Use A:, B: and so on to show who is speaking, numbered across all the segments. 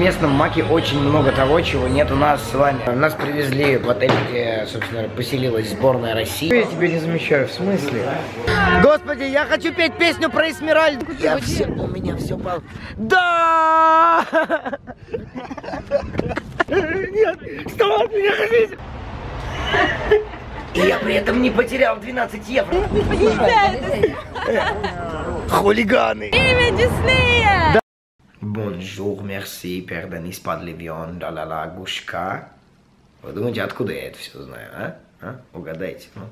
A: В местном маке очень много того, чего нет у нас с вами. Нас привезли в отель, где, собственно, поселилась сборная России. Я тебя не замечаю, в смысле? Господи, я хочу петь песню про Эсмеральду. Я все, у меня все пал. Да! Нет, что от меня хотите? И я при этом не потерял 12 евро. Хулиганы.
B: Имя Диснея!
A: Bonjour, merci, père Denis Падлевион, ла-ла-ла, гушка. Вы думаете, откуда я это все знаю, а? а? Угадайте. Ну.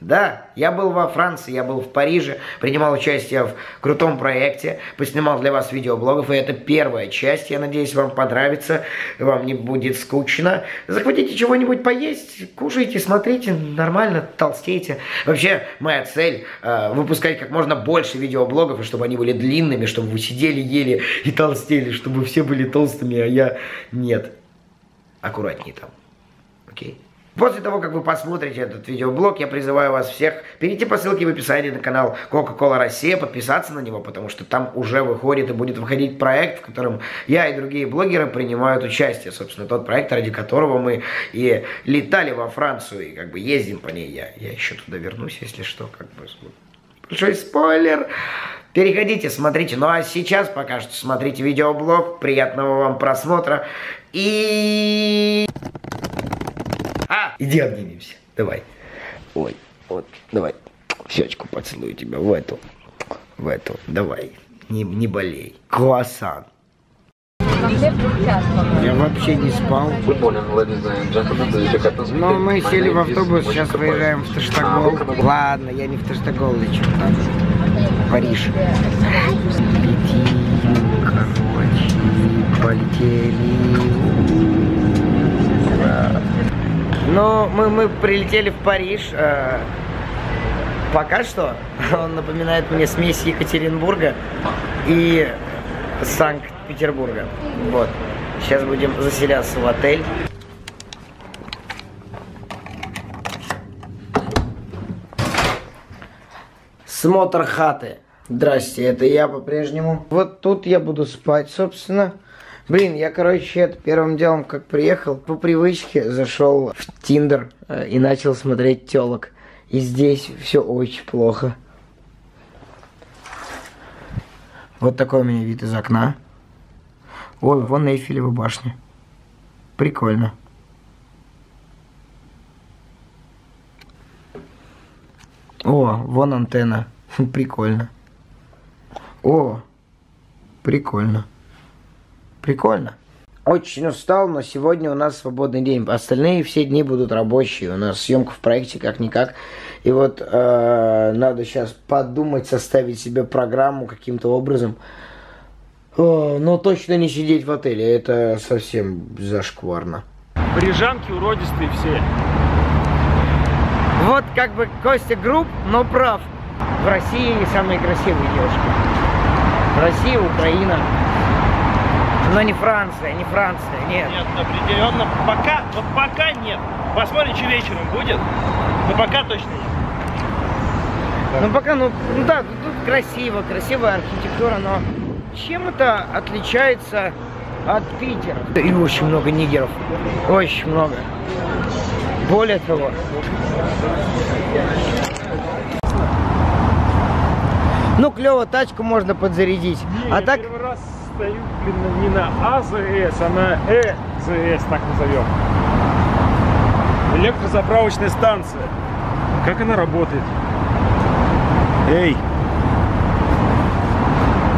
A: Да, я был во Франции, я был в Париже, принимал участие в крутом проекте, поснимал для вас видеоблогов, и это первая часть, я надеюсь, вам понравится, вам не будет скучно. Захватите чего-нибудь поесть, кушайте, смотрите, нормально, толстейте. Вообще, моя цель э, выпускать как можно больше видеоблогов, и чтобы они были длинными, чтобы вы сидели, ели и толстели, чтобы все были толстыми, а я нет. Аккуратнее там. Окей? После того, как вы посмотрите этот видеоблог, я призываю вас всех перейти по ссылке в описании на канал Coca-Cola Россия, подписаться на него, потому что там уже выходит и будет выходить проект, в котором я и другие блогеры принимают участие. Собственно, тот проект, ради которого мы и летали во Францию, и как бы ездим по ней. Я, я еще туда вернусь, если что, как бы... Большой спойлер. Переходите, смотрите. Ну а сейчас пока что смотрите видеоблог. Приятного вам просмотра. И... Иди обнимемся. Давай. Ой, вот, давай. В щечку поцелую тебя. В эту. В эту. Давай. Не, не болей. Круассан. Я вообще не спал. Но мы сели в автобус, сейчас выезжаем в Таштагол. Ладно, я не в Таштагол лечу, там Париж. Летим, короче, полетели. Но мы, мы прилетели в Париж. Э, пока что он напоминает мне смесь Екатеринбурга и Санкт-Петербурга. Вот. Сейчас будем заселяться в отель. Смотр хаты. Здрасте, это я по-прежнему. Вот тут я буду спать, собственно. Блин, я, короче, это первым делом, как приехал, по привычке зашел в Тиндер э, и начал смотреть телок. И здесь все очень плохо. Вот такой у меня вид из окна. Ой, вон Эйфелева башня. Прикольно. О, вон антенна. Прикольно. О, прикольно. Прикольно. Очень устал, но сегодня у нас свободный день. Остальные все дни будут рабочие. У нас съемка в проекте как-никак. И вот э, надо сейчас подумать, составить себе программу каким-то образом. О, но точно не сидеть в отеле. Это совсем зашкварно.
C: Парижанки уродистые все.
A: Вот как бы Костя груб, но прав. В России самые красивые девушки. Россия, Украина. Но не Франция, не Франция, нет.
C: Нет, определенно. Пока, вот пока нет. Посмотрим, что вечером будет. Но пока точно нет.
A: Ну пока, ну, ну да, тут, тут красиво, красивая архитектура, но чем это отличается от Питера? И очень много нигеров, очень много. Более того, ну клево, тачку можно подзарядить.
C: Не,
A: а так
C: стою, блин, не на АЗС, а на ЭЗС, так назовем. Электрозаправочная станция. Как она работает? Эй!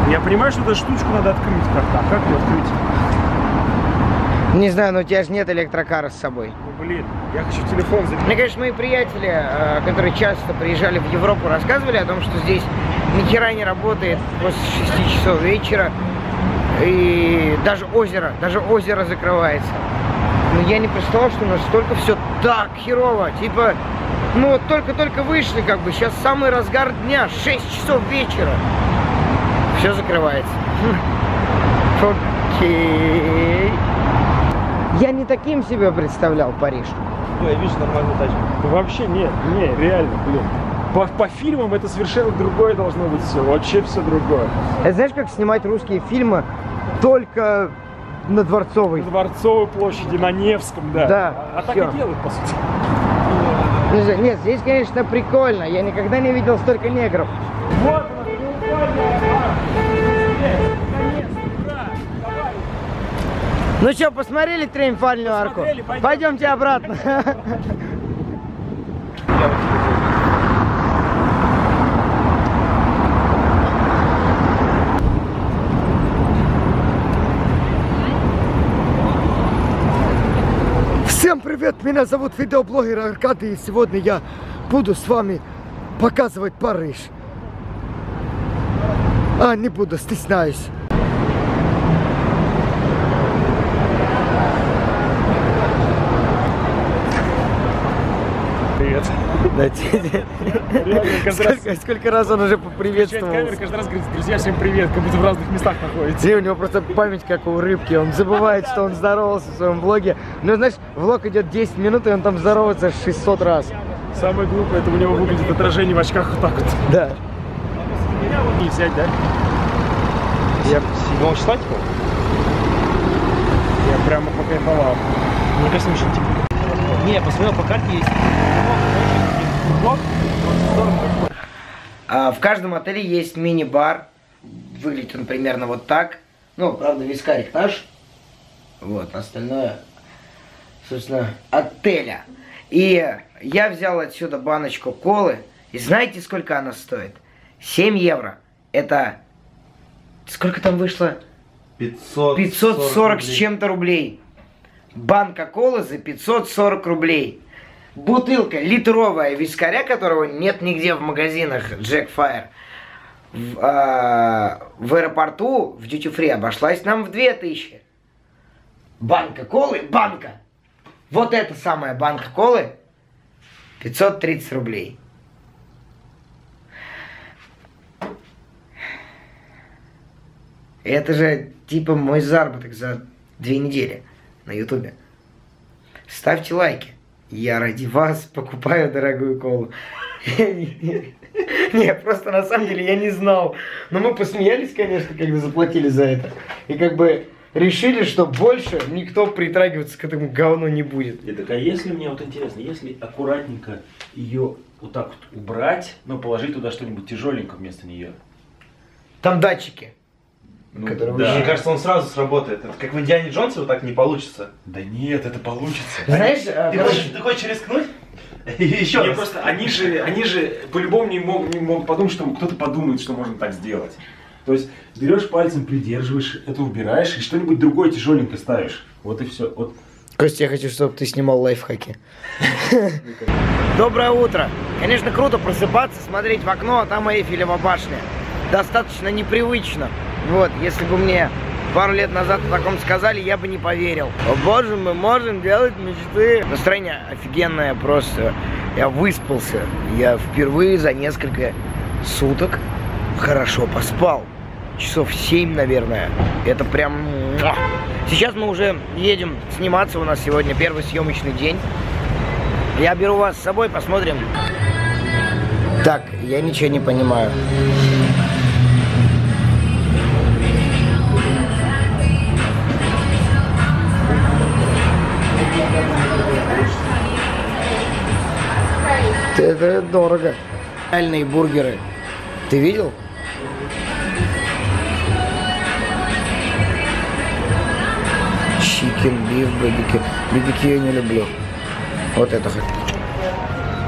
C: Я понимаю, что эту штучку надо открыть как-то. А как ее открыть?
A: Не знаю, но у тебя же нет электрокара с собой.
C: Ну, блин, я хочу телефон забить.
A: Мне, конечно, мои приятели, э, которые часто приезжали в Европу, рассказывали о том, что здесь ни хера не работает после 6 часов вечера. И даже озеро, даже озеро закрывается. Но я не представлял, что настолько все так херово. Типа, ну вот только-только вышли, как бы, сейчас самый разгар дня, 6 часов вечера. Все закрывается. Окей. Я не таким себе представлял Париж.
C: Ну, я вижу нормальную тачку. Вообще нет, не, реально, блин. По, по фильмам это совершенно другое должно быть все. Вообще все другое.
A: Это знаешь, как снимать русские фильмы только
D: на Дворцовой.
C: На Дворцовой площади, на Невском, да.
D: Да,
C: А так
D: всё.
C: и делают, по сути.
D: Слушай, Нет, здесь, конечно, прикольно. Я никогда не видел столько негров.
C: Вот.
D: Ну что, посмотрели триумфальную арку?
C: Посмотрели, пойдем.
D: Пойдемте обратно. Всем привет, меня зовут видеоблогер Аркадий, и сегодня я буду с вами показывать Париж. А, не буду, стесняюсь.
C: Привет. Раз
D: Сколько, сколько раз он уже поприветствовал.
C: камеру, каждый раз говорит, друзья, всем привет, как будто в разных местах находится.
D: Где у него просто память как у рыбки, он забывает, что он здоровался в своем влоге. Но знаешь, влог идет 10 минут, и он там здоровается 600 раз.
C: Самое глупое, это у него выглядит отражение в очках вот так вот.
D: Да.
C: Не взять, да?
D: Я...
C: 7 числа, типа? Я прямо покайфовал. Мне кажется, очень типа. Не, я посмотрел по карте есть.
A: А, в каждом отеле есть мини-бар. Выглядит он примерно вот так. Ну, правда, вискарик наш. Вот, остальное, собственно, отеля. И я взял отсюда баночку колы. И знаете, сколько она стоит? 7 евро. Это... Сколько там вышло?
E: 500
A: 540 с чем-то рублей. Банка колы за 540 рублей. Бутылка литровая вискаря, которого нет нигде в магазинах Jack Fire. В, а, в аэропорту в Duty Free обошлась нам в 2000. Банка колы, банка. Вот эта самая банка колы 530 рублей. Это же типа мой заработок за две недели на ютубе. Ставьте лайки. Я ради вас покупаю дорогую колу. Не, просто на самом деле я не знал. Но мы посмеялись, конечно, когда заплатили за это. И как бы решили, что больше никто притрагиваться к этому говну не будет.
F: И так, а если мне вот интересно, если аккуратненько ее вот так вот убрать, но положить туда что-нибудь тяжеленькое вместо нее?
A: Там датчики.
F: Ну, да.
E: Мне кажется, он сразу сработает. Это как в Индиане Джонсе вот так не получится.
F: Да нет, это получится.
A: Знаешь,
E: Ты
A: короче,
E: хочешь, ты хочешь рискнуть? И еще
F: Не,
E: раз.
F: просто они же, они же по-любому не могут, не могут подумать, что кто-то подумает, что можно так сделать. То есть берешь пальцем, придерживаешь, это убираешь и что-нибудь другое тяжеленькое ставишь. Вот и все. Вот
A: Костя, я хочу, чтобы ты снимал лайфхаки. Доброе утро. Конечно, круто просыпаться, смотреть в окно, а там Эйфелева башня. Достаточно непривычно. Вот, если бы мне пару лет назад о таком сказали, я бы не поверил. О боже, мы можем делать мечты. Настроение офигенное просто. Я выспался. Я впервые за несколько суток хорошо поспал. Часов 7, наверное. Это прям... Сейчас мы уже едем сниматься. У нас сегодня первый съемочный день. Я беру вас с собой, посмотрим. Так, я ничего не понимаю. Это дорого. Реальные бургеры. Ты видел? Чикен, биф, бибики. Бибики я не люблю. Вот это хочу.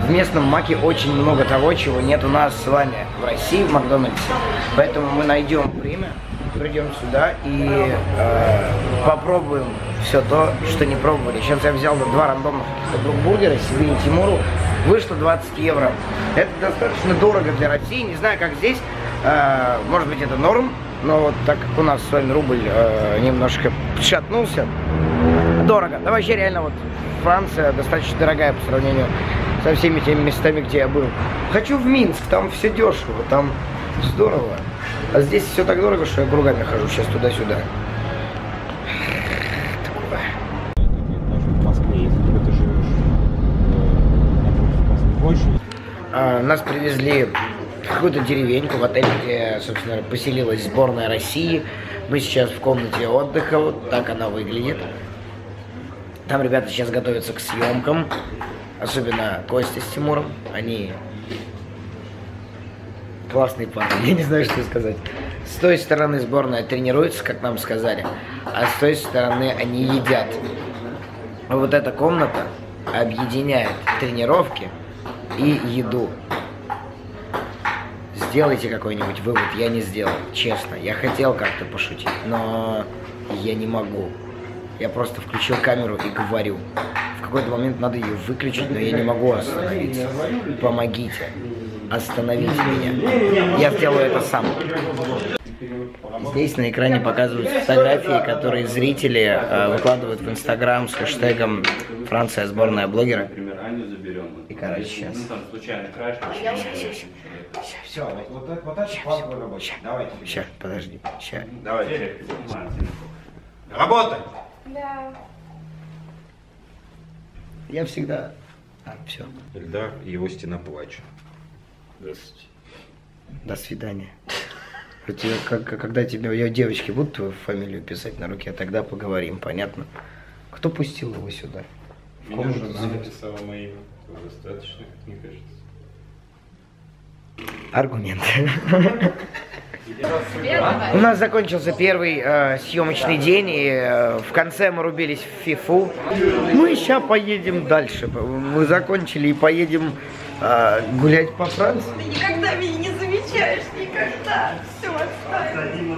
A: В местном маке очень много того, чего нет у нас с вами в России, в Макдональдсе. Поэтому мы найдем время, придем сюда и э, попробуем все то, что не пробовали. Сейчас я взял два рандомных бургера себе и Тимуру. Вышло 20 евро. Это достаточно дорого для России. Не знаю, как здесь. Э, может быть, это норм. Но вот так как у нас с вами рубль э, немножко шатнулся, дорого. Да вообще реально вот Франция достаточно дорогая по сравнению со всеми теми местами, где я был. Хочу в Минск, там все дешево, там здорово. А здесь все так дорого, что я кругами хожу сейчас туда-сюда. А, нас привезли в какую-то деревеньку, в отель, где, собственно, поселилась сборная России. Мы сейчас в комнате отдыха, вот так она выглядит. Там ребята сейчас готовятся к съемкам, особенно Костя с Тимуром. Они классные парни, я не знаю, что сказать. С той стороны сборная тренируется, как нам сказали, а с той стороны они едят. Вот эта комната объединяет тренировки и еду. Сделайте какой-нибудь вывод, я не сделал, честно. Я хотел как-то пошутить, но я не могу. Я просто включил камеру и говорю. В какой-то момент надо ее выключить, но я не могу остановиться. Помогите. Остановите меня. Я сделаю это сам. Здесь на экране показывают фотографии, которые зрители э, выкладывают в Инстаграм с хэштегом «Франция сборная блогера».
E: Например, Аню заберем.
A: И, короче, сейчас. Все,
E: Вот, вот, вот план рабочий. Давайте.
A: сейчас, подожди. Сейчас.
E: Давайте. Работай!
A: Я всегда... А, все.
E: Эльдар и его стена плача.
A: До свидания. У тебя, как, когда тебе я девочки будут твою фамилию писать на руке, тогда поговорим, понятно? Кто пустил его сюда? В
G: Меня
A: звезд.
G: написала мое имя. Достаточно, как мне кажется.
A: Аргументы. У нас закончился первый э, съемочный день, и э, в конце мы рубились в фифу. Мы сейчас поедем дальше. Мы закончили и поедем э, гулять по Франции.
B: Ты никогда меня не замечаешь, никогда. Все, отстань.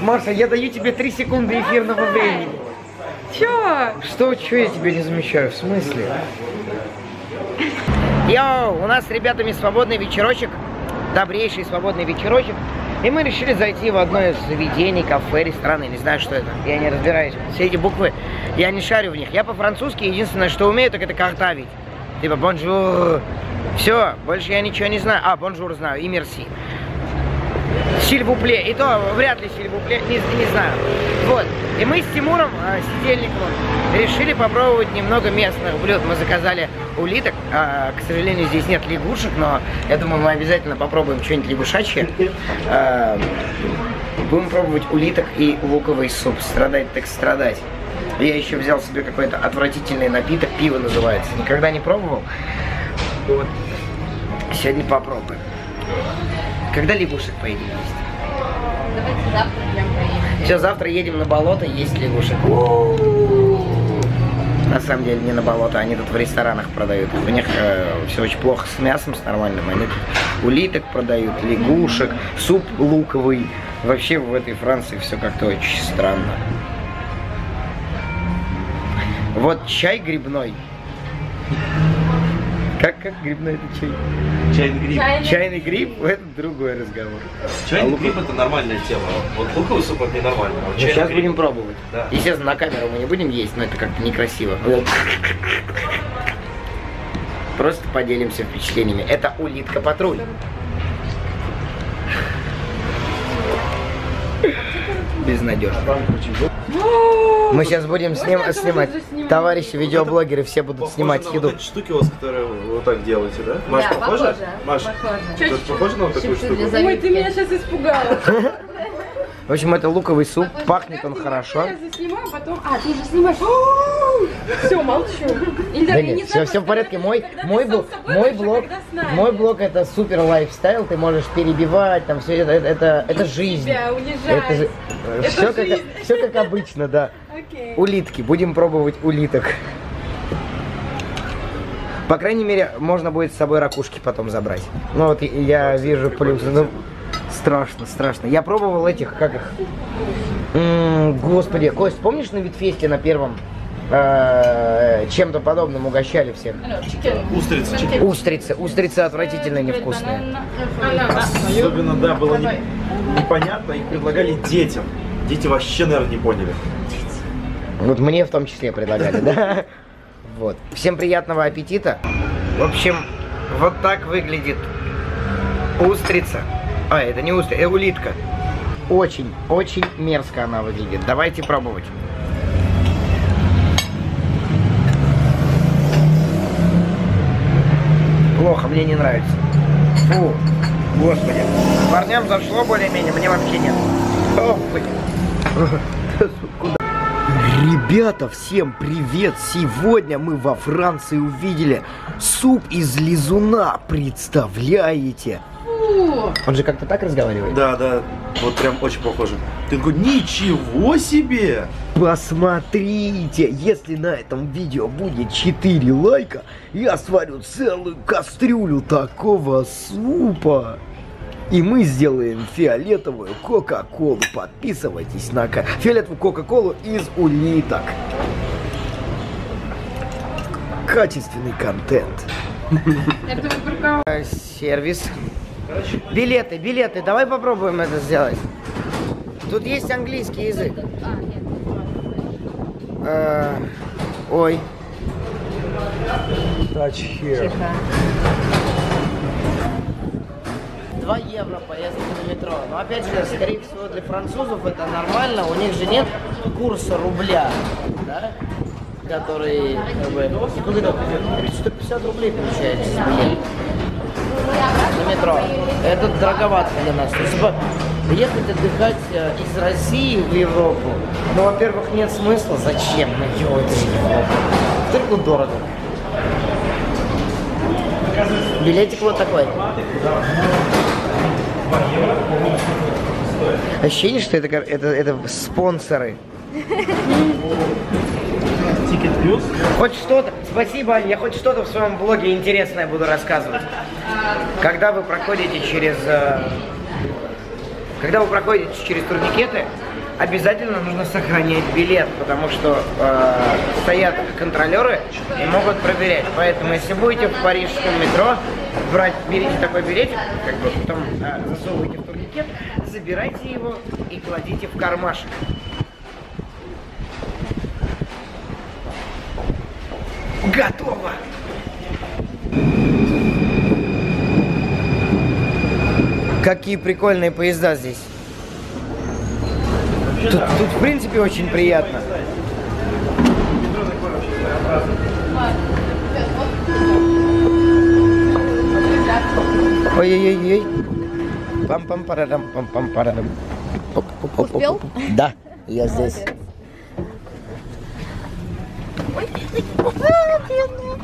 A: Маша, я даю тебе три секунды эфирного времени.
B: Чё?
A: Что, что я тебя не замечаю? В смысле? Йоу, у нас с ребятами свободный вечерочек, добрейший свободный вечерочек. И мы решили зайти в одно из заведений, кафе, рестораны, не знаю, что это. Я не разбираюсь. Все эти буквы, я не шарю в них. Я по-французски единственное, что умею, так это картавить. Типа bonjour. Все, больше я ничего не знаю. А, bonjour знаю и merci. Сильвупле. И то вряд ли сильвупле, не, не знаю. Вот. И мы с Тимуром, э, Сидельниковым, решили попробовать немного местных блюд. Мы заказали улиток. А, к сожалению, здесь нет лягушек, но я думаю, мы обязательно попробуем что-нибудь лягушачье. А, будем пробовать улиток и луковый суп. Страдать так страдать. Я еще взял себе какой-то отвратительный напиток, пиво называется. Никогда не пробовал. Вот. Сегодня попробуем. Когда лягушек поедем есть?
H: Давайте завтра прям поедем.
A: Все, завтра едем на болото есть лягушек. На самом деле не на болото, они тут в ресторанах продают. У них все очень плохо с мясом, с нормальным. Они тут улиток продают, лягушек, суп луковый. Вообще в этой Франции все как-то очень странно. Вот чай грибной. Как, как грибной это чай?
E: Чайный гриб.
A: Чайный гриб, это другой разговор.
E: Чайный гриб это нормальная тема. Вот луковый суп это ненормально. А вот
A: Ну,
E: чайный
A: сейчас
E: гриб-
A: будем пробовать.
E: Да.
A: Естественно, на камеру мы не будем есть, но это как-то некрасиво. Просто поделимся впечатлениями. Это улитка патруль. Безнадежно. Мы сейчас будем сним- снимать. Товарищи видеоблогеры все будут снимать еду.
E: Вот штуки у вас, которые вы вот так делаете, да? Маш,
H: Да,
E: похоже?
H: похоже.
E: Маш,
H: Похоже.
E: похоже на вот такую штуку?
B: Ой, ты меня сейчас испугала.
A: В общем, это луковый суп. Пахнет он хорошо.
B: Я заснимаю, потом... А, ты уже снимаешь. Все, молчу.
A: Да нет,
B: не
A: все, все в порядке. Мой, мой, бл- мой
B: а
A: блог, мой блог это супер лайфстайл. Ты можешь перебивать, там все это, это, это, жизнь. Это, же-
B: Это
A: все, как,
B: жизнь.
A: все как обычно, да.
B: Окей.
A: Улитки, будем пробовать улиток. По крайней мере, можно будет с собой ракушки потом забрать. Ну вот я вижу плюсы. Ну, страшно, страшно. Я пробовал этих, как их? М, господи, Кость, помнишь на Витфесте на первом э, чем-то подобным угощали всех?
E: Устрицы.
A: Устрицы. Устрицы отвратительно невкусные.
E: Особенно, да, было не- непонятно, их предлагали детям. Дети вообще, наверное, не поняли.
A: Вот мне в том числе предлагали, да? Вот. Всем приятного аппетита. В общем, вот так выглядит устрица. А, это не устрица, это улитка. Очень, очень мерзко она выглядит. Давайте пробовать. Плохо, мне не нравится. Фу, господи. Парням зашло более-менее, мне вообще нет. О. Ребята, всем привет! Сегодня мы во Франции увидели суп из лизуна. Представляете? Он же как-то так разговаривает?
E: Да, да, вот прям очень похоже. Ты такой, ничего себе!
A: Посмотрите, если на этом видео будет 4 лайка, я сварю целую кастрюлю такого супа. И мы сделаем фиолетовую Кока-Колу. Подписывайтесь на фиолетовую Кока-Колу из улиток. Качественный контент. Сервис. Билеты, билеты. Давай попробуем это сделать. Тут есть английский язык. Э, Ой.
C: Touch here.
A: 2 евро поездка на метро. Но опять же, скорее всего, для французов это нормально. У них же нет курса рубля, да? Который, как бы, сколько это? 150 рублей получается метро. Это дороговато для нас. То есть, типа, ехать отдыхать э, из России в Европу, ну, во-первых, нет смысла. Зачем? Ё, это же Европа. Во-вторых, ну, дорого. Билетик вот такой. Ощущение, что это, это, это спонсоры.
E: Тикет плюс.
A: Хоть что-то, спасибо, Ань, я хоть что-то в своем блоге интересное буду рассказывать. Когда вы проходите через, э, когда вы проходите через турникеты, обязательно нужно сохранять билет, потому что э, стоят контролеры и могут проверять. Поэтому, если будете в парижском метро, брать, берите такой билетик, как бы потом э, засовывайте в турникет, забирайте его и кладите в кармашек. Готово! Какие прикольные поезда здесь. Тут, тут, в принципе очень приятно. Ой-ой-ой-ой. Пам-пам-парарам. Оп-оп-оп-оп.
H: Успел?
A: Да, я здесь.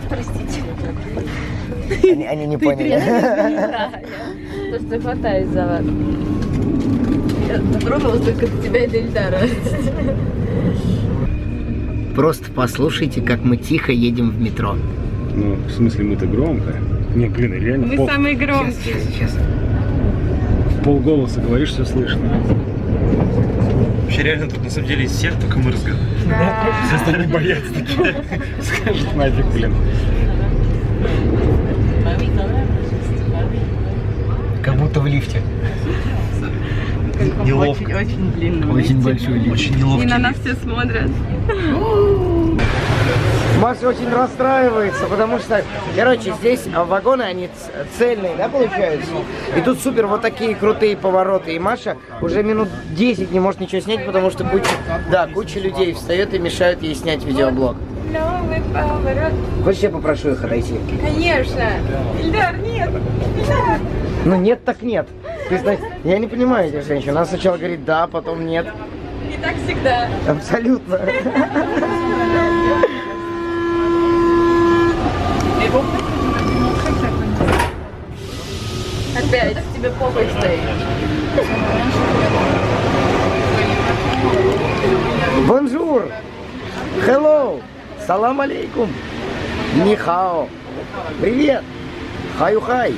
H: Простите.
A: Они, они не поняли.
H: То, что хватаюсь за вас. Я дотронулась только до тебя и до Эльдара.
A: Просто послушайте, как мы тихо едем в метро.
C: Ну, в смысле, мы-то громко. Не, блин, реально
B: Мы
C: пол,
B: самые громкие.
A: Сейчас, сейчас.
C: в полголоса говоришь, все слышно.
E: Вообще реально тут на самом деле из всех только мы разговариваем.
C: Все остальные боятся такие. Скажут нафиг, блин.
A: Как будто в лифте.
E: Неловко.
B: Очень, очень длинный.
A: Очень большой лифт.
E: Очень
B: И
E: неловко.
B: на нас все смотрят.
A: Маша очень расстраивается, потому что, короче, здесь вагоны, они цельные, да, получаются? И тут супер вот такие крутые повороты. И Маша уже минут 10 не может ничего снять, потому что куча, да, куча людей встает и мешают ей снять видеоблог.
B: Новый поворот.
A: Хочешь, я попрошу их отойти?
B: Конечно. Ильдар, нет.
A: Ну нет, так нет. То есть, я не понимаю этих женщин. Она сначала говорит да, потом нет.
B: И так всегда.
A: Абсолютно.
H: Опять тебе попой стоит.
A: Bonjour. Hello. Салам алейкум. 你好. Привет. Хаю-хай.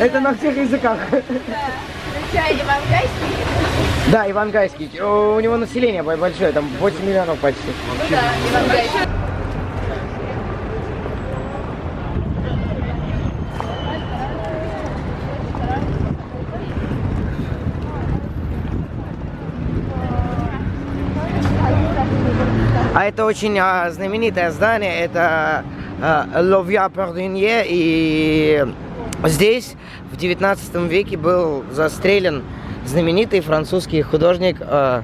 A: Это на всех языках.
H: Чай ивангайский?
A: Да, Ивангайский. У него население бо- большое, там 8 миллионов почти.
H: Ну да, ивангайский.
A: А это очень а, знаменитое здание, это Ловья Пердунье, и здесь в 19 веке был застрелен знаменитый французский художник а,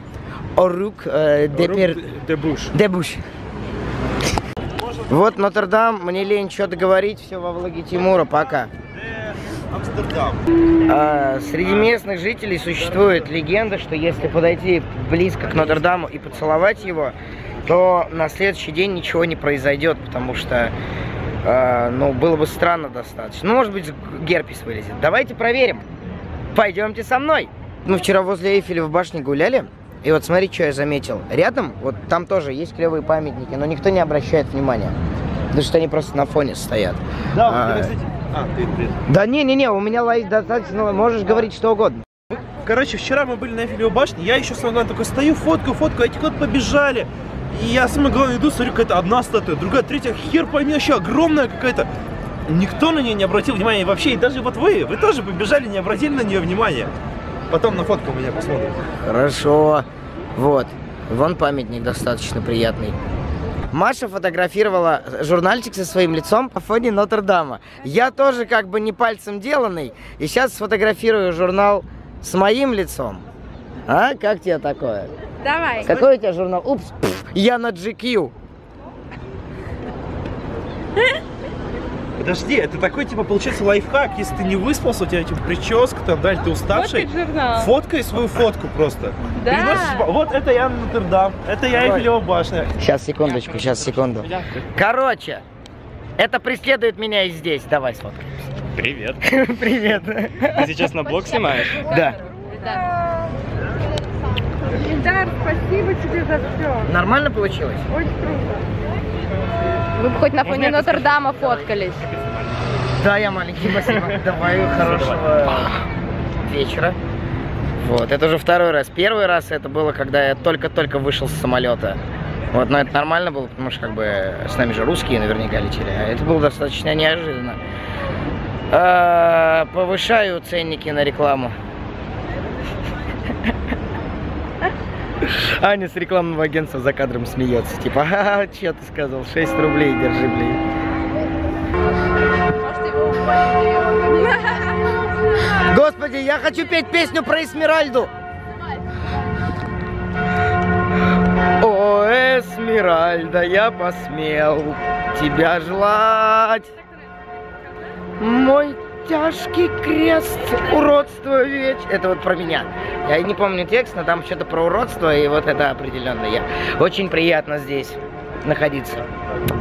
A: Орук а, де Пер-
C: Дебуш.
A: Дебуш. Вот Нотр-Дам, мне лень что-то говорить, все во влоге Тимура, пока.
E: Амстердам.
A: А, среди местных жителей существует легенда, что если подойти близко к Нотр-Даму и поцеловать его, то на следующий день ничего не произойдет, потому что, а, ну, было бы странно достаточно. Ну, может быть, герпес вылезет. Давайте проверим. Пойдемте со мной. Мы вчера возле Эйфелевой башни гуляли, и вот смотри, что я заметил. Рядом, вот там тоже есть клевые памятники, но никто не обращает внимания. Потому что они просто на фоне стоят.
E: Да,
A: А,
E: вот, кстати... А, ты, ты.
A: Да не-не-не, у меня лайк достаточно, можешь говорить что угодно.
E: Короче, вчера мы были на Эйфелевой башне, я еще самое главное такой стою, фотку, фотку, эти куда-то побежали. Я самое главное иду, смотрю, какая-то одна статуя, другая, третья, хер пойми, вообще огромная какая-то. Никто на нее не обратил внимания вообще, и даже вот вы, вы тоже побежали, не обратили на нее внимания. Потом на фотку меня посмотрим.
A: Хорошо. Вот. Вон памятник достаточно приятный. Маша фотографировала журнальчик со своим лицом по фоне Нотр-Дама. Я тоже как бы не пальцем деланный, и сейчас сфотографирую журнал с моим лицом. А? Как тебе такое?
H: Давай.
A: Какой у тебя журнал? Упс, пф, я на GQ.
E: Подожди, это такой, типа, получается лайфхак, если ты не выспался, у тебя, типа, прическа, там, да, или ты уставший,
H: Фоткать журнал.
E: фоткай свою фотку просто.
H: Да.
E: Переносишь ба- вот это я Нотр-Дам, это я Эйфелева башня.
A: Сейчас, секундочку, сейчас, секунду. Короче, это преследует меня и здесь. Давай сфоткаемся.
I: Привет.
A: Привет.
I: Ты сейчас на блог снимаешь?
A: Да.
B: Ильдар, спасибо тебе за все.
A: Нормально получилось?
B: Очень круто.
H: Вы бы хоть на фоне Нотр-Дама фоткались.
A: Да, я маленький, спасибо. Давай, хорошего вечера. Вот, это уже второй раз. Первый раз это было, когда я только-только вышел с самолета. Вот, но это нормально было, потому что как бы с нами же русские наверняка летели. А это было достаточно неожиданно. А, повышаю ценники на рекламу. Аня с рекламного агентства за кадром смеется. Типа, ага, че ты сказал? 6 рублей, держи, блин. Господи, я хочу петь песню про Эсмеральду. О, Эсмеральда, я посмел тебя желать. Мой тяжкий крест, уродство веч. Это вот про меня. Я не помню текст, но там что-то про уродство, и вот это определенно я. Очень приятно здесь находиться.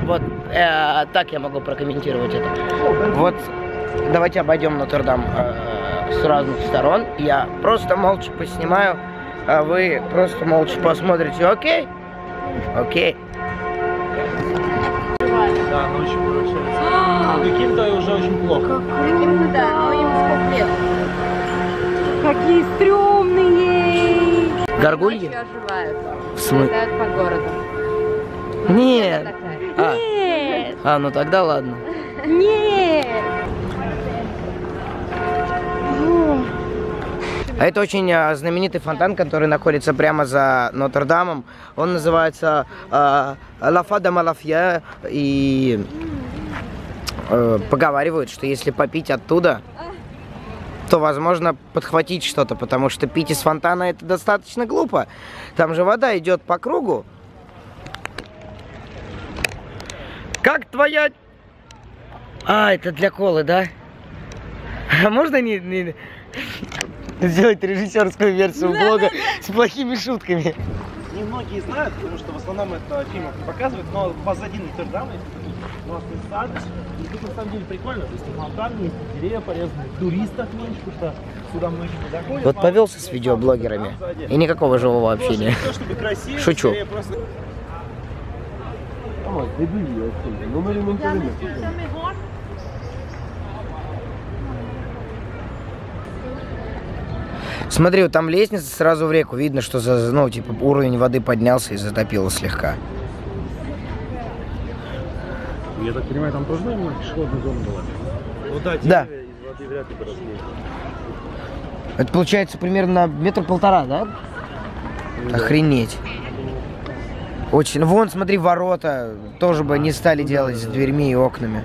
A: Вот э, так я могу прокомментировать это. Вот давайте обойдем Нотр-Дам э, с разных сторон. Я просто молча поснимаю, а вы просто молча посмотрите. Окей? Окей.
E: Да, очень превращается. Каким-то уже очень плохо.
H: Каким-то да, но им сколько лет.
B: Какие стрёмные!
A: Горгульи?
H: Ночью оживают.
A: В смысле?
H: Летают по городу.
A: Нет. А,
B: Нет!
A: а, ну тогда ладно.
B: Нет!
A: А это очень а, знаменитый фонтан, который находится прямо за Нотр-Дамом. Он называется а, Ла Фа де Малафье. И э, поговаривают, что если попить оттуда, то возможно подхватить что-то, потому что пить из фонтана это достаточно глупо. Там же вода идет по кругу. Как твоя... А, это для колы, да? А можно не, не- сделать режиссерскую версию блога с плохими шутками?
E: Немногие знают, потому что в основном это в фильмах не показывают, но позади Нотр-Дама есть классный сад. И тут на самом деле прикольно, то есть фонтан есть, деревья порезаны, туристов меньше, потому что сюда многие не заходят.
A: Вот повелся с видеоблогерами. И никакого живого общения.
E: не то, чтобы красиво,
A: Шучу.
E: скорее просто
A: Смотри, вот там лестница сразу в реку. Видно, что за, ну, типа, уровень воды поднялся и затопило слегка.
F: Я так понимаю, там тоже, наверное, пешеходная зона была.
E: Ну да,
A: Да.
E: деревья из воды вряд ли бы.
A: Это получается примерно метр полтора, да? Охренеть. Очень. Вон, смотри, ворота тоже бы не стали делать с дверьми и окнами.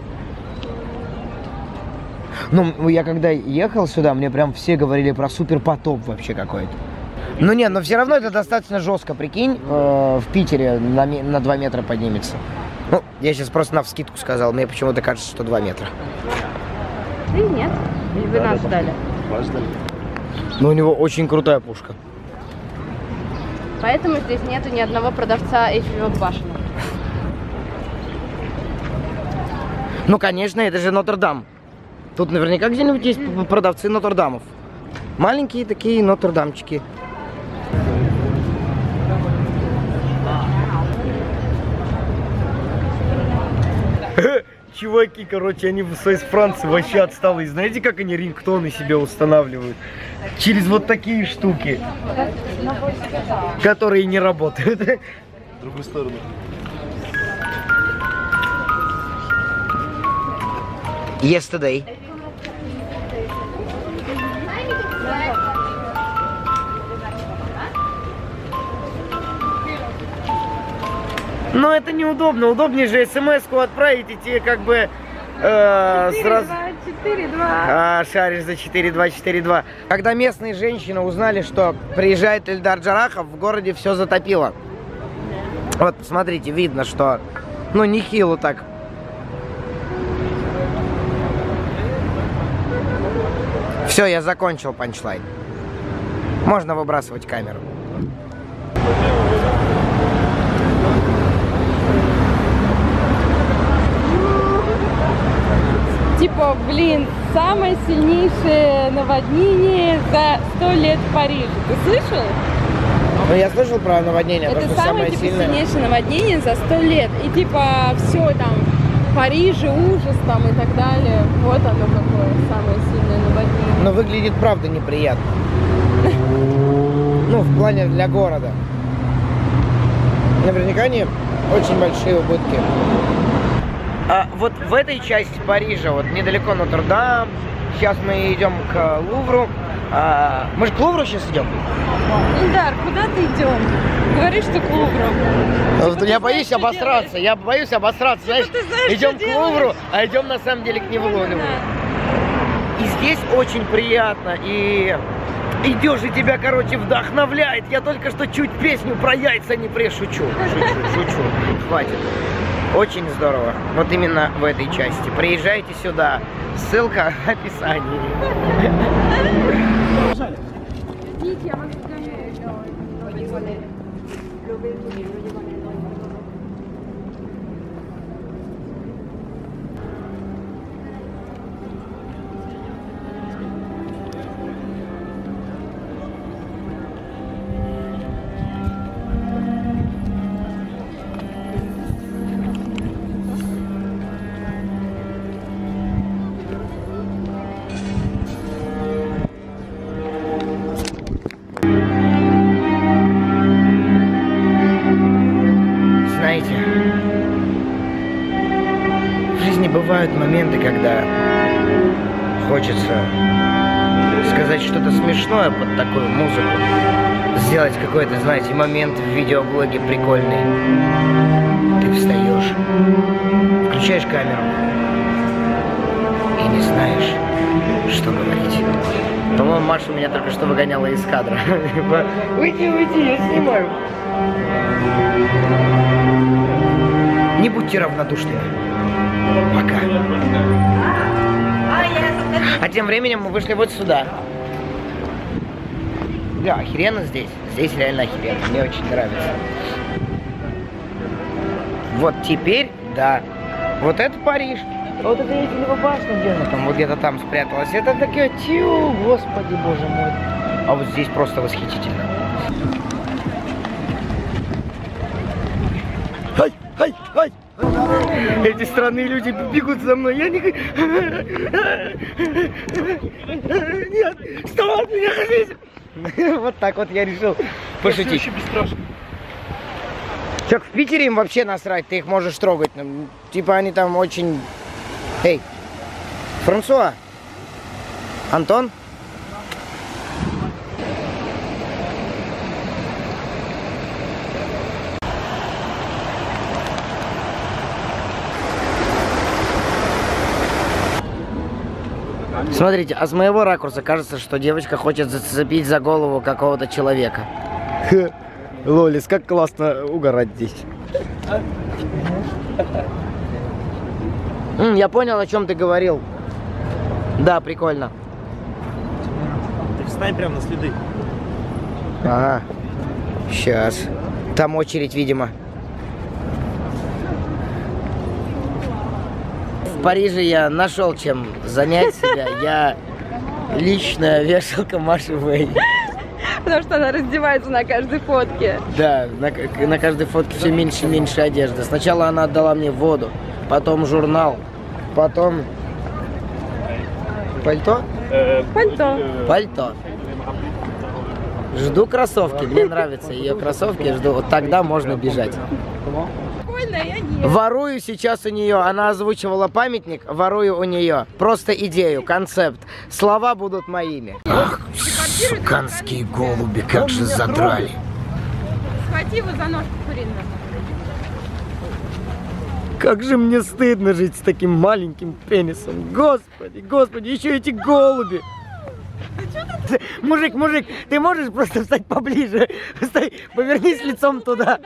A: Ну, я когда ехал сюда, мне прям все говорили про супер потоп вообще какой-то. Ну нет, но все равно это достаточно жестко, прикинь, э, в Питере на, на 2 метра поднимется. Ну, я сейчас просто на вскидку сказал, мне почему-то кажется, что 2 метра.
H: Ты нет. И вы нас ждали.
F: Вас ждали.
A: Но у него очень крутая пушка.
H: Поэтому здесь нету ни одного продавца Эйфелевых башен.
A: Ну, конечно, это же Нотр-Дам. Тут наверняка где-нибудь есть продавцы Нотр-Дамов. Маленькие такие Нотр-Дамчики. Чуваки, короче, они из Франции вообще отсталые. Знаете, как они рингтоны себе устанавливают? Через вот такие штуки, которые не работают.
E: В другую сторону.
A: Yesterday. Но это неудобно. Удобнее же смс-ку отправить и тебе как бы э, сразу...
H: 4, 2.
A: А, шаришь за 4-2-4-2. Когда местные женщины узнали, что приезжает Эльдар Джарахов, в городе все затопило. Вот, посмотрите, видно, что, ну, нехило так. Все, я закончил панчлайн. Можно выбрасывать камеру.
B: Типа, блин, самое сильнейшее наводнение за сто лет в Париже. Ты слышал?
A: Ну, я слышал про наводнение, то,
B: Это
A: что
B: самое,
A: самое
B: типа,
A: сильное.
B: сильнейшее наводнение за сто лет. И типа все там в Париже ужас там и так далее. Вот оно какое самое сильное наводнение.
A: Но выглядит правда неприятно. Ну, в плане для города. Наверняка они очень большие убытки. А вот в этой части Парижа, вот недалеко Нотр-Дам, сейчас мы идем к Лувру. А, мы же к Лувру сейчас идем.
B: Индар, куда ты идем? Говоришь, что к Лувру.
A: Вот я
B: ты
A: боюсь
B: знаешь,
A: обосраться, я боюсь обосраться. Знаешь,
B: знаешь,
A: идем к Лувру,
B: делаешь?
A: а идем на самом деле к.
B: Именно.
A: И здесь очень приятно, и идешь, и тебя, короче, вдохновляет. Я только что чуть песню про яйца не пришучу. Шучу, шучу. Хватит. Очень здорово. Вот именно в этой части. Приезжайте сюда. Ссылка в описании. Момент в видеоблоге прикольный. Ты встаешь, включаешь камеру и не знаешь, что говорить. По-моему, Маша меня только что выгоняла из кадра. Уйди, уйди, я снимаю. Не будьте равнодушными. Пока. А тем временем мы вышли вот сюда. Да, охеренно здесь. Здесь реально охеренно. Мне очень нравится. Вот теперь, да. Вот это Париж. А Вот это Эйфелева башня, где она там, вот где-то там спряталась. Это такое, тю, господи, боже мой. А вот здесь просто восхитительно. Ай, ай, ай. Эти странные люди бегут за мной. Я не... Нет, стой от меня, Хазис! Вот так вот я решил пошутить. Чё, в Питере им вообще насрать, ты их можешь трогать. ну, Типа они там очень... Эй, Франсуа, Антон? Смотрите, а с моего ракурса кажется, что девочка хочет зацепить за голову какого-то человека. Лолис, как классно угорать здесь. Я понял, о чем ты говорил. Да, прикольно.
E: Встань прямо на следы.
A: Ага. Сейчас. Там очередь, видимо. В Париже я нашел чем занять себя. Я личная вешалка Маши Вэй.
B: Потому что она раздевается на каждой фотке.
A: Да, на, на каждой фотке все меньше и меньше одежды. Сначала она отдала мне воду, потом журнал, потом пальто?
B: Пальто.
A: Пальто. Жду кроссовки. Мне нравятся ее кроссовки. Жду. Вот тогда можно бежать. Ворую сейчас у нее. Она озвучивала памятник. Ворую у нее. Просто идею, концепт. Слова будут моими. Ах, суканские голуби, как же задрали.
B: Схвати его за ножку куриную.
A: Как же мне стыдно жить с таким маленьким пенисом. Господи, господи, еще эти голуби. Мужик, мужик, ты можешь просто встать поближе? Встань, повернись лицом туда.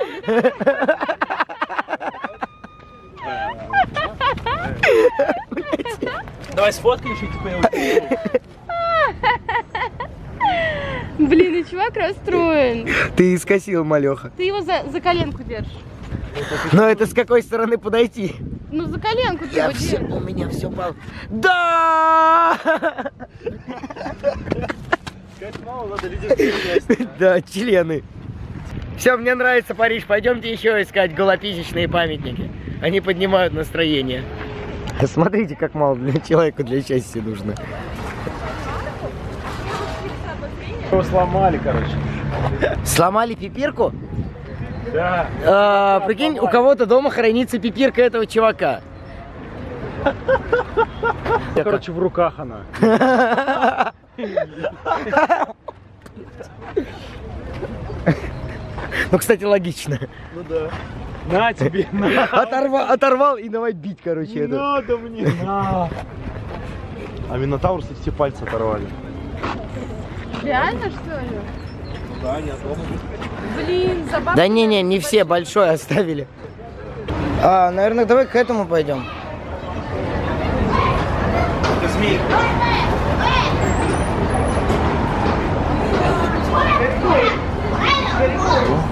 E: Давай сфоткаешь, и типа его.
B: Блин, и чувак расстроен.
A: Ты искосил, малеха.
B: Ты его за, за коленку держишь.
A: Но это с какой стороны подойти?
B: Ну, за коленку ты
A: Я
B: его
A: все,
B: держишь.
A: у меня все пал. Да! Да, члены. Все, мне нравится Париж. Пойдемте еще искать голописечные памятники. Они поднимают настроение. Смотрите, как мало для человека для счастья нужно.
J: Его сломали, короче.
A: Сломали пипирку?
J: Да.
A: А, прикинь, у кого-то дома хранится пипирка этого чувака.
J: Короче, в руках она.
A: Ну, кстати, логично.
J: На тебе, на.
A: Оторвал, оторвал и давай бить, короче, это.
J: Надо мне, на.
E: А Минотавр, кстати, все пальцы оторвали.
B: Реально, что ли?
E: Да, не дома.
B: Блин, забавно.
A: Да не-не, не все, большой оставили. А, наверное, давай к этому пойдем.
E: Змей. Что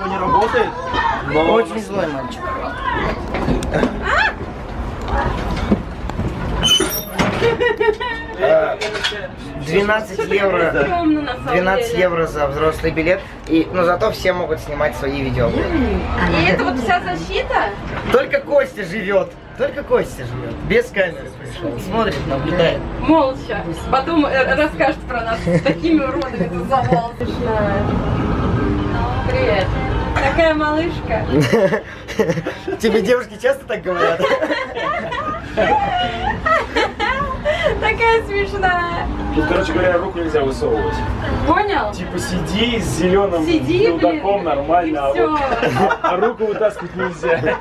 E: ничего не работает? Но
A: Очень злой мальчик. А, 12 евро.
B: Стрёмно, на самом
A: 12
B: деле.
A: евро за взрослый билет. И, но зато все могут снимать свои видео.
B: И это вот вся защита?
A: Только Костя живет. Только Костя живет. Без камеры пришел. Смотрит, наблюдает.
B: Молча. Потом э, расскажет про нас с такими уродами. Ты завал. Привет. Такая малышка.
A: Тебе девушки часто так говорят?
B: Такая смешная.
F: Тут, короче говоря, руку нельзя высовывать.
B: Понял?
F: Типа сиди с зеленым
B: Сиди, блин,
F: трудаком нормально, а, вот-
B: всё.
F: а руку вытаскивать нельзя.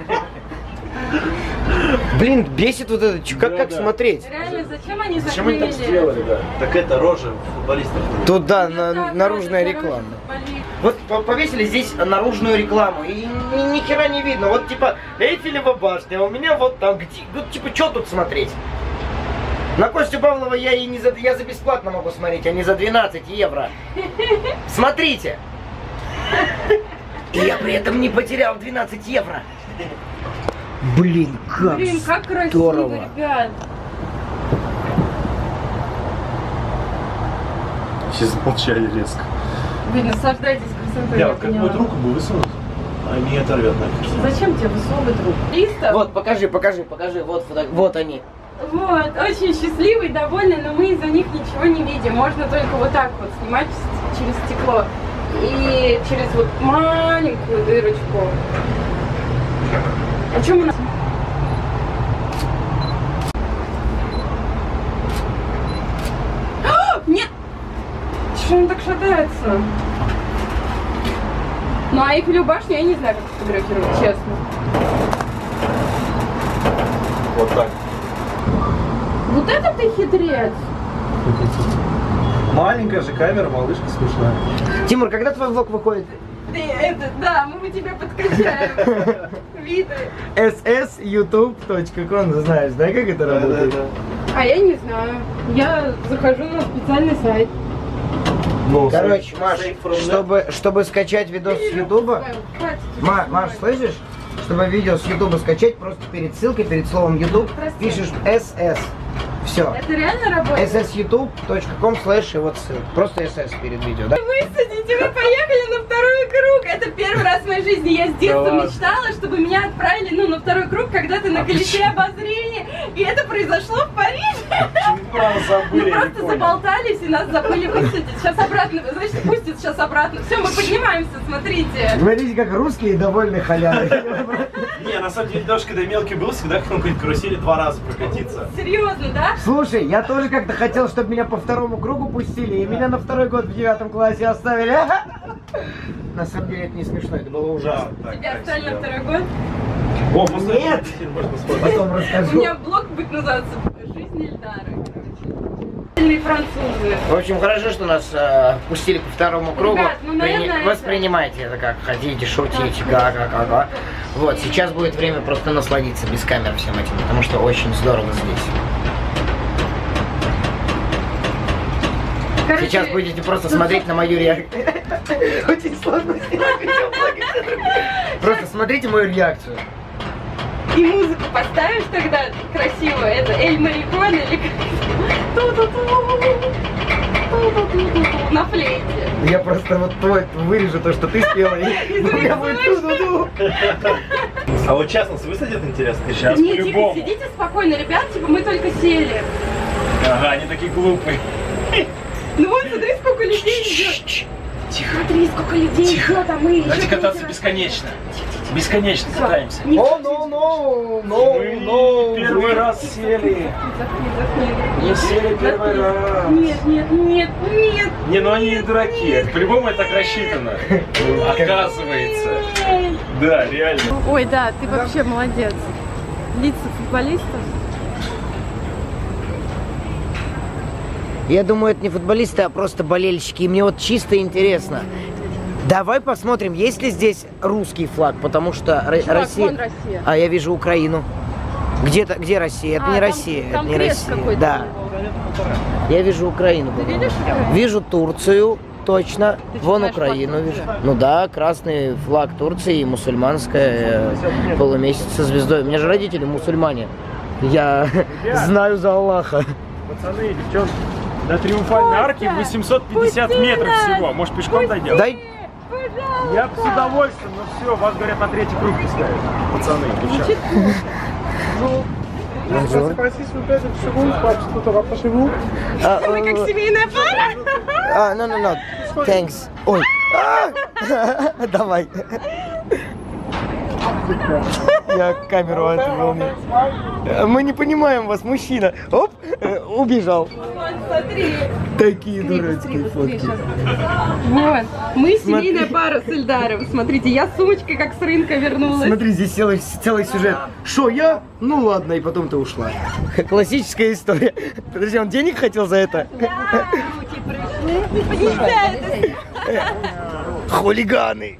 A: Блин, бесит вот это. Как, как
F: Да-да.
A: смотреть?
B: Реально, зачем они
F: Зачем они так сделали, да?
E: Так это рожа футболистов.
A: Тут, да, на-
B: Да,
A: наружная реклама.
B: болит.
A: Вот по- повесили здесь наружную рекламу, и ни, ни хера не видно. Вот типа Эйфелева башня, а у меня вот там, где, вот типа, что тут смотреть? На Костю Павлова я и не за, я за бесплатно могу смотреть, а не за 12 евро. Смотрите! И я при этом не потерял 12 евро. Блин, как
B: Блин, как красиво,
A: здорово.
B: ребят.
E: Все замолчали резко.
B: Вы наслаждайтесь красотой,
E: Я
B: я
E: вот как
B: поняла.
E: будет руку бы высунуть, а меня оторвет нафиг.
B: Зачем тебе высовывать руку? Листов?
A: Вот, покажи, покажи, покажи, вот, фото- вот они.
B: Вот, очень счастливый, довольный, но мы из-за них ничего не видим. Можно только вот так вот снимать через стекло. И через вот маленькую дырочку. А чем у нас? Что он так шатается? Ну, а Эйфелеву башню я не знаю, как фотографировать, честно.
E: Вот так.
B: Вот это ты хитрец!
E: Маленькая же камера, малышка смешная.
A: Тимур, когда твой влог выходит?
B: Ты это, да, мы тебя подкачаем. Виды.
A: ssyoutube.com, знаешь, да, как это работает?
B: А я не знаю. Я захожу на специальный сайт.
A: Короче, Маш, чтобы, чтобы скачать видос с Ютуба, Маш, слышишь? Чтобы видео с Ютуба скачать, просто перед ссылкой, перед словом YouTube пишешь SS. Все.
B: Это реально работает?
A: ssyoutube.com слэш и вот ссылка. Просто SS перед видео, да?
B: Высадите, мы поехали на второй круг. Это первый раз в моей жизни. Я с детства
F: Да
B: мечтала, чтобы меня отправили ну, на второй круг, когда ты на колесе обозрения. И это произошло в Париже.
F: Правда,
B: Мы
F: забыли,
B: просто заболтались и нас забыли высадить. Сейчас обратно, значит, пустят сейчас обратно. Все, мы поднимаемся, смотрите.
A: Смотрите, как русские довольны халявой.
E: Не, на самом деле, даже когда мелкий был, всегда хотел какой-нибудь карусели два раза прокатиться.
B: Серьезно, да?
A: Слушай, я тоже как-то хотел, чтобы меня по второму кругу пустили, и меня на второй год в девятом классе оставили. На самом деле это не смешно, это было ужасно.
B: Тебя оставили на второй год?
E: О, после
A: Нет. Потом
B: У
A: расскажу.
B: меня блог будет называться «Жизнь Эльдара». Сильные французы.
A: В общем, хорошо, что нас э, пустили по второму кругу.
B: Ребят, ну, наверное, это-
A: Воспринимайте это как хотите, шутите, как, как, как, как. Вот, сейчас будет время просто насладиться без камер всем этим, потому что очень здорово здесь.
B: Короче,
A: Сейчас будете просто смотреть на мою реакцию. Очень сложно Просто смотрите мою реакцию.
B: И музыку поставишь тогда красиво, это Эль Марикон или как? На флейте.
A: Я просто вот твой вырежу то, что ты спела, и у меня будет ту-ду-ду.
E: А вот сейчас нас высадят, интересно?
F: Сейчас
B: Не, тихо,
F: по-любому.
B: сидите спокойно, ребят, типа мы только сели.
F: Ага, они такие глупые.
B: Ну вот, смотри, сколько людей идет.
F: Тихо.
B: Смотри, сколько людей идет, а мы
F: Давайте кататься бесконечно. Бесконечно катаемся.
A: О, ну, ну, ну, ну.
F: первый раз сели. Мы сели первый раз.
B: Нет, нет, нет, нет.
F: Не, ну они дураки. По-любому это так рассчитано. Оказывается. Да, реально.
B: Ой, да, ты вообще молодец. Лица футболистов.
A: Я думаю, это не футболисты, а просто болельщики. И мне вот чисто интересно. Давай посмотрим, есть ли здесь русский флаг, потому что
B: Чувак,
A: Россия...
B: Россия.
A: А я вижу Украину. Где-то, где Россия? Это
B: А,
A: не
B: там-
A: Россия,
B: там
A: это не Россия. Да, я вижу Украину.
B: Ты видишь?
A: Вижу Турцию, точно.
B: Ты
A: Вон Украину вижу. Ну да, красный флаг Турции и мусульманская э, полумесяц со звездой. У меня же родители мусульмане. Я знаю за Аллаха.
F: Пацаны и девчонки, до триумфальной арки 850 метров всего. Может, пешком дойдем?
A: Дай
F: Я бы с удовольствием, но все, вас, говорят, на третий круг пускают. Пацаны, девчонки.
A: А,
B: Мы как
A: э,
B: семейная пара.
A: А, no, no, no. Thanks. Ой. А! Давай. Я камеру отвел. Мы не понимаем вас, мужчина. Оп, э, убежал.
B: Вот, смотри.
A: Такие
B: Смотри,
A: дурацкие фотки.
B: Вот. Мы
A: Смотри.
B: семейная пара с Эльдаром. Смотрите, я с сумочкой как с рынка вернулась.
A: Смотри, здесь целый, целый сюжет. Шо, я? Ну ладно, и потом ты ушла. Классическая история. Подожди, он денег хотел за это?
B: Это
A: Хулиганы.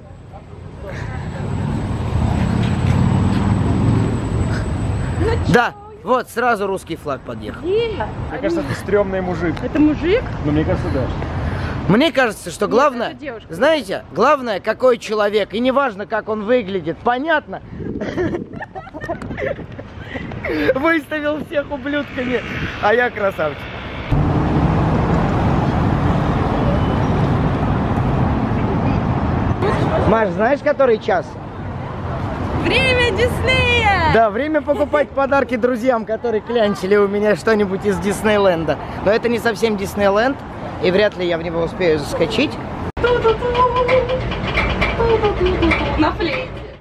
A: Да, вот сразу русский флаг подъехал.
F: Мне кажется, ты стрёмный мужик.
B: Это мужик?
F: Ну, мне кажется, да.
A: Мне кажется, что главное,
B: это
A: знаете, главное, какой человек, и неважно, как он выглядит, понятно? Выставил всех ублюдками, а я красавчик. Маш, знаешь, который час?
B: Время Диснея!
A: Да, время покупать подарки друзьям, которые клянчили у меня что-нибудь из Диснейленда. Но это не совсем Диснейленд, и вряд ли я в него успею заскочить.
B: На флейте.